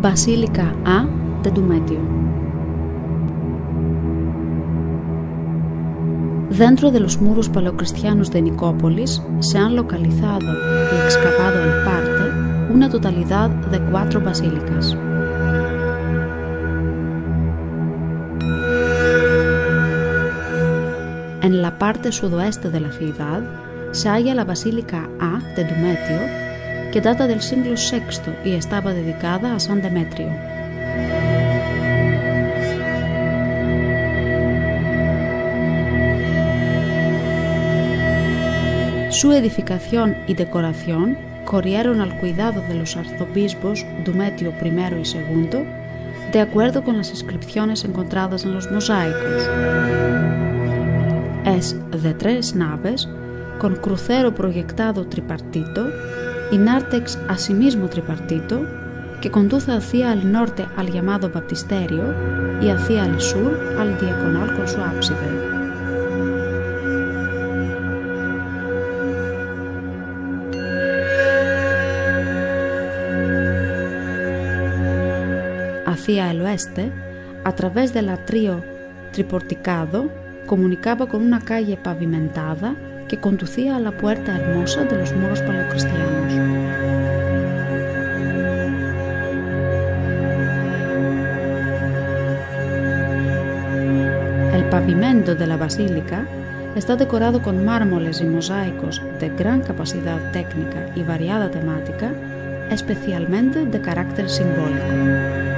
Basílica A de Dumetio. Dentro de los muros paleocristianos de Nicópolis se han localizado y excavado en parte una totalidad de cuatro basílicas. En la parte sudoeste de la ciudad se halla la Basílica A de Dumetio, que data del siglo VI y estaba dedicada a San Demetrio. Su edificación y decoración corrieron al cuidado de los arzobispos Dumetio I y II, de acuerdo con las inscripciones encontradas en los mosaicos. Es de tres naves, con crucero proyectado tripartito y nártex asimismo tripartito, que conduce hacia el norte al llamado baptisterio y hacia el sur al diaconal con su ábside. Hacia el oeste, a través del atrio triporticado, comunicaba con una calle pavimentada que conducía a la puerta hermosa de los muros paleocristianos. El pavimento de la basílica está decorado con mármoles y mosaicos de gran capacidad técnica y variada temática, especialmente de carácter simbólico.